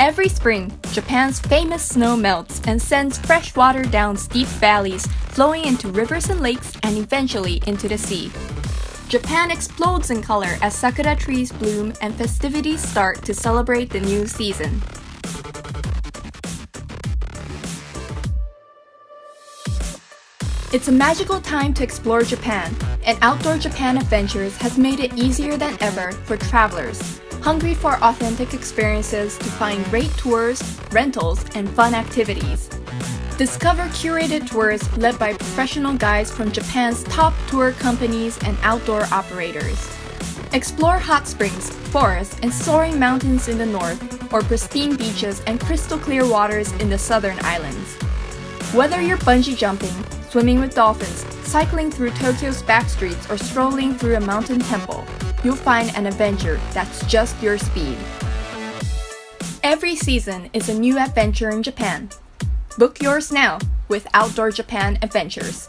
Every spring, Japan's famous snow melts and sends fresh water down steep valleys, flowing into rivers and lakes and eventually into the sea. Japan explodes in color as sakura trees bloom and festivities start to celebrate the new season. It's a magical time to explore Japan, and Outdoor Japan Adventures has made it easier than ever for travelers hungry for authentic experiences to find great tours, rentals, and fun activities. Discover curated tours led by professional guides from Japan's top tour companies and outdoor operators. Explore hot springs, forests, and soaring mountains in the north, or pristine beaches and crystal clear waters in the southern islands. Whether you're bungee jumping, swimming with dolphins, cycling through Tokyo's back streets, or strolling through a mountain temple, you'll find an adventure that's just your speed. Every season is a new adventure in Japan. Book yours now with Outdoor Japan Adventures.